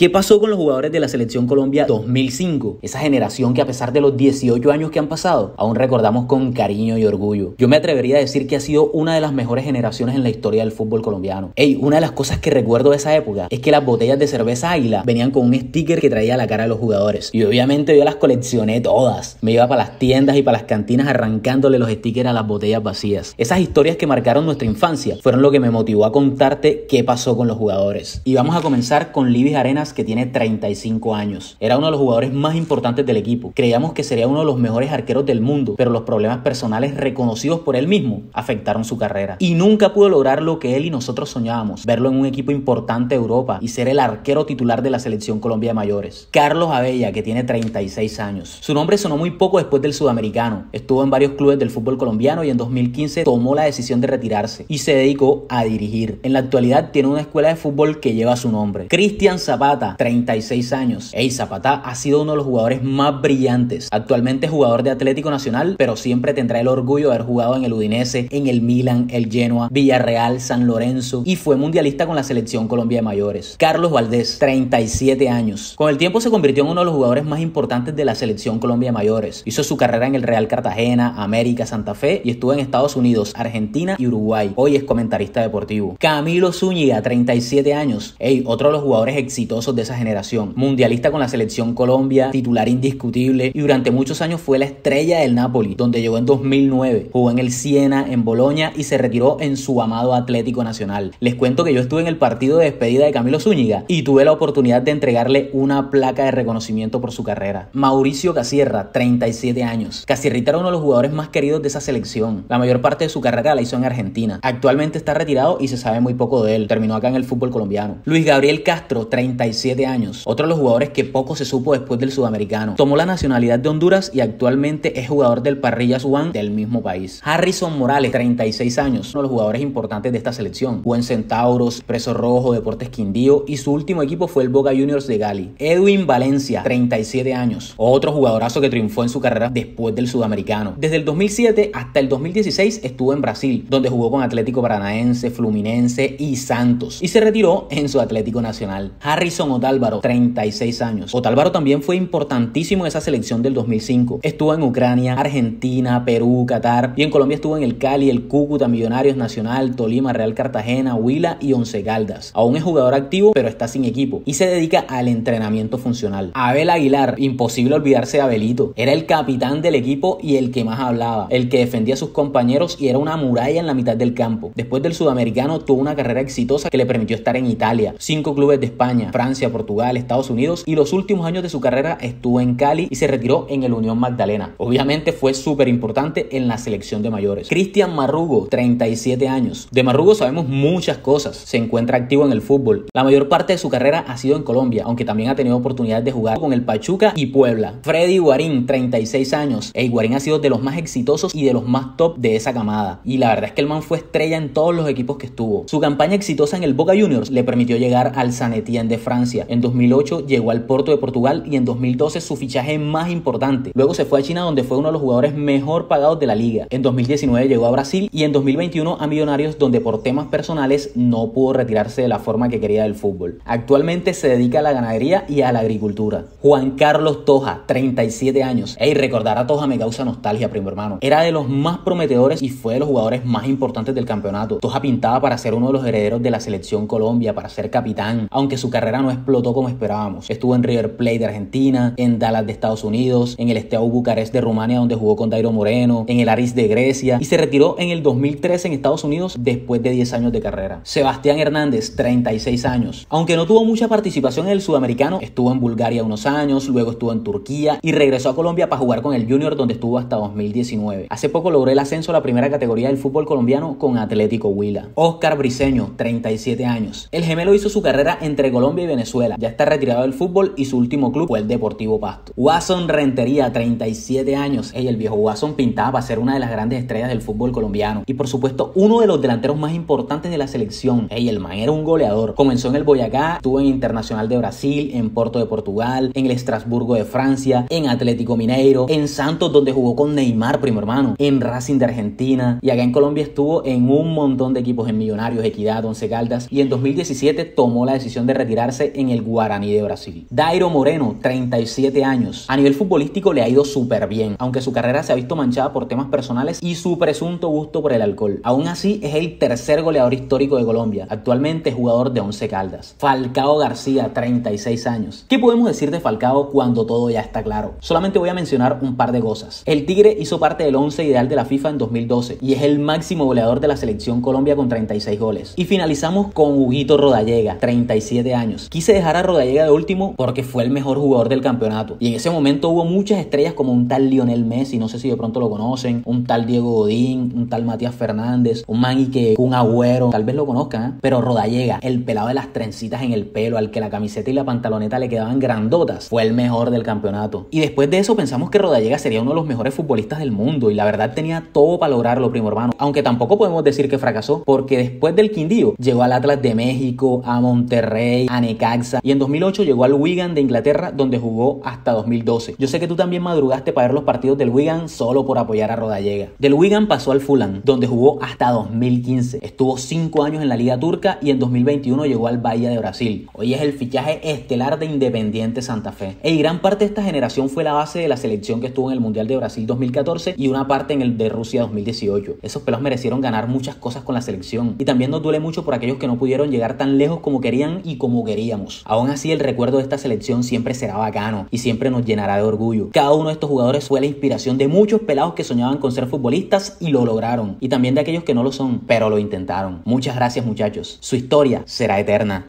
¿Qué pasó con los jugadores de la Selección Colombia 2005? Esa generación que a pesar de los 18 años que han pasado, aún recordamos con cariño y orgullo. Yo me atrevería a decir que ha sido una de las mejores generaciones en la historia del fútbol colombiano. Ey, una de las cosas que recuerdo de esa época es que las botellas de cerveza Águila venían con un sticker que traía la cara de los jugadores. Y obviamente yo las coleccioné todas. Me iba para las tiendas y para las cantinas arrancándole los stickers a las botellas vacías. Esas historias que marcaron nuestra infancia fueron lo que me motivó a contarte qué pasó con los jugadores. Y vamos a comenzar con Libis Arenas que tiene 35 años. Era uno de los jugadores más importantes del equipo. Creíamos que sería uno de los mejores arqueros del mundo, pero los problemas personales reconocidos por él mismo afectaron su carrera. Y nunca pudo lograr lo que él y nosotros soñábamos, verlo en un equipo importante de Europa y ser el arquero titular de la selección Colombia de mayores. Carlos Abella, que tiene 36 años. Su nombre sonó muy poco después del sudamericano. Estuvo en varios clubes del fútbol colombiano y en 2015 tomó la decisión de retirarse y se dedicó a dirigir. En la actualidad tiene una escuela de fútbol que lleva su nombre. Cristian Zapata 36 años. Ey, Zapata ha sido uno de los jugadores más brillantes. Actualmente es jugador de Atlético Nacional, pero siempre tendrá el orgullo de haber jugado en el Udinese, en el Milan, el Genoa, Villarreal, San Lorenzo y fue mundialista con la selección Colombia de mayores. Carlos Valdés, 37 años. Con el tiempo se convirtió en uno de los jugadores más importantes de la selección Colombia de mayores. Hizo su carrera en el Real Cartagena, América, Santa Fe y estuvo en Estados Unidos, Argentina y Uruguay. Hoy es comentarista deportivo. Camilo Zúñiga, 37 años. Ey, otro de los jugadores exitosos de esa generación. Mundialista con la selección Colombia, titular indiscutible y durante muchos años fue la estrella del Napoli, donde llegó en 2009. Jugó en el Siena, en Boloña y se retiró en su amado Atlético Nacional. Les cuento que yo estuve en el partido de despedida de Camilo Zúñiga y tuve la oportunidad de entregarle una placa de reconocimiento por su carrera. Mauricio Casierra, 37 años. Casierrita era uno de los jugadores más queridos de esa selección. La mayor parte de su carrera la hizo en Argentina. Actualmente está retirado y se sabe muy poco de él. Terminó acá en el fútbol colombiano. Luis Gabriel Castro, 36 años. Otro de los jugadores que poco se supo después del sudamericano. Tomó la nacionalidad de Honduras y actualmente es jugador del Parrilla One del mismo país. Harrison Morales, 36 años, uno de los jugadores importantes de esta selección. Jugó en Centauros, Preso Rojo, Deportes Quindío y su último equipo fue el Boca Juniors de Gali. Edwin Valencia, 37 años. Otro jugadorazo que triunfó en su carrera después del sudamericano. Desde el 2007 hasta el 2016 estuvo en Brasil, donde jugó con Atlético Paranaense, Fluminense y Santos. Y se retiró en su Atlético Nacional. Harrison Otálvaro, 36 años. Otálvaro también fue importantísimo en esa selección del 2005. Estuvo en Ucrania, Argentina, Perú, Qatar y en Colombia estuvo en el Cali, el Cúcuta, Millonarios Nacional, Tolima, Real Cartagena, Huila y Once Caldas. Aún es jugador activo, pero está sin equipo y se dedica al entrenamiento funcional. Abel Aguilar, imposible olvidarse de Abelito. Era el capitán del equipo y el que más hablaba, el que defendía a sus compañeros y era una muralla en la mitad del campo. Después del sudamericano tuvo una carrera exitosa que le permitió estar en Italia, cinco clubes de España, Francia, Portugal, Estados Unidos y los últimos años de su carrera estuvo en Cali y se retiró en el Unión Magdalena. Obviamente fue súper importante en la selección de mayores. Cristian Marrugo, 37 años. De Marrugo sabemos muchas cosas. Se encuentra activo en el fútbol. La mayor parte de su carrera ha sido en Colombia, aunque también ha tenido oportunidades de jugar con el Pachuca y Puebla. Freddy Guarín, 36 años. Ey, Guarín ha sido de los más exitosos y de los más top de esa camada. Y la verdad es que el man fue estrella en todos los equipos que estuvo. Su campaña exitosa en el Boca Juniors le permitió llegar al San Etienne de Francia en 2008 llegó al Porto de Portugal y en 2012 su fichaje más importante. Luego se fue a China donde fue uno de los jugadores mejor pagados de la liga. En 2019 llegó a Brasil y en 2021 a Millonarios donde por temas personales no pudo retirarse de la forma que quería del fútbol. Actualmente se dedica a la ganadería y a la agricultura. Juan Carlos Toja, 37 años. Ey, recordar a Toja me causa nostalgia, primo hermano. Era de los más prometedores y fue de los jugadores más importantes del campeonato. Toja pintaba para ser uno de los herederos de la selección Colombia, para ser capitán, aunque su carrera no explotó como esperábamos. Estuvo en River Plate de Argentina, en Dallas de Estados Unidos, en el Steaua Bucarest de Rumania donde jugó con Dairo Moreno, en el Aris de Grecia y se retiró en el 2013 en Estados Unidos después de 10 años de carrera. Sebastián Hernández, 36 años. Aunque no tuvo mucha participación en el sudamericano, estuvo en Bulgaria unos años, luego estuvo en Turquía y regresó a Colombia para jugar con el Junior donde estuvo hasta 2019. Hace poco logró el ascenso a la primera categoría del fútbol colombiano con Atlético Huila. Oscar Briseño, 37 años. El gemelo hizo su carrera entre Colombia y Venezuela. Ya está retirado del fútbol y su último club fue el Deportivo Pasto. Watson Rentería, 37 años. Ey, el viejo Watson pintaba para ser una de las grandes estrellas del fútbol colombiano. Y por supuesto, uno de los delanteros más importantes de la selección. Ey, el man era un goleador. Comenzó en el Boyacá, estuvo en Internacional de Brasil, en Porto de Portugal, en el Estrasburgo de Francia, en Atlético Mineiro, en Santos, donde jugó con Neymar, primo hermano, en Racing de Argentina. Y acá en Colombia estuvo en un montón de equipos, en Millonarios, Equidad, Once Caldas. Y en 2017 tomó la decisión de retirarse en el Guaraní de Brasil. Dairo Moreno, 37 años. A nivel futbolístico le ha ido súper bien, aunque su carrera se ha visto manchada por temas personales y su presunto gusto por el alcohol. Aún así, es el tercer goleador histórico de Colombia, actualmente jugador de Once Caldas. Falcao García, 36 años. ¿Qué podemos decir de Falcao cuando todo ya está claro? Solamente voy a mencionar un par de cosas. El Tigre hizo parte del 11 ideal de la FIFA en 2012 y es el máximo goleador de la selección Colombia con 36 goles. Y finalizamos con Huguito Rodallega, 37 años. Quise dejar a Rodallega de último porque fue el mejor jugador del campeonato. Y en ese momento hubo muchas estrellas como un tal Lionel Messi, no sé si de pronto lo conocen, un tal Diego Godín, un tal Matías Fernández, un man y que un agüero, tal vez lo conozcan, ¿eh? pero Rodallega, el pelado de las trencitas en el pelo, al que la camiseta y la pantaloneta le quedaban grandotas, fue el mejor del campeonato. Y después de eso pensamos que Rodallega sería uno de los mejores futbolistas del mundo y la verdad tenía todo para lograrlo, primo hermano. Aunque tampoco podemos decir que fracasó, porque después del Quindío llegó al Atlas de México, a Monterrey, a Necaxa y en 2008 llegó al Wigan de Inglaterra donde jugó hasta 2012. Yo sé que tú también madrugaste para ver los partidos del Wigan solo por apoyar a Rodallega. Del Wigan pasó al Fulham, donde jugó hasta 2015. Estuvo 5 años en la Liga Turca y en 2021 llegó al Bahía de Brasil. Hoy es el fichaje estelar de Independiente Santa Fe. Y gran parte de esta generación fue la base de la selección que estuvo en el Mundial de Brasil 2014 y una parte en el de Rusia 2018. Esos pelos merecieron ganar muchas cosas con la selección. Y también nos duele mucho por aquellos que no pudieron llegar tan lejos como querían y como Aún así, el recuerdo de esta selección siempre será bacano y siempre nos llenará de orgullo. Cada uno de estos jugadores fue la inspiración de muchos pelados que soñaban con ser futbolistas y lo lograron. Y también de aquellos que no lo son, pero lo intentaron. Muchas gracias muchachos. Su historia será eterna.